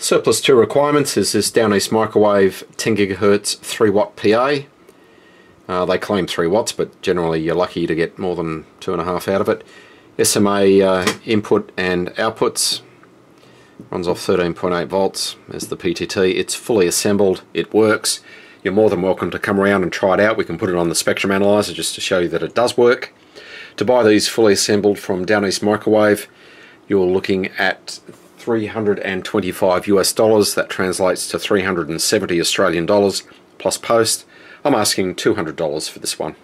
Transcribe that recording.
Surplus 2 requirements is this Down East Microwave 10 gigahertz 3 watt PA. Uh, they claim 3 watts, but generally you're lucky to get more than 2.5 out of it. SMA uh, input and outputs. Runs off 13.8 volts as the PTT. It's fully assembled, it works. You're more than welcome to come around and try it out. We can put it on the spectrum analyzer just to show you that it does work. To buy these fully assembled from Down East Microwave, you're looking at 325 US dollars. That translates to 370 Australian dollars plus post. I'm asking $200 for this one.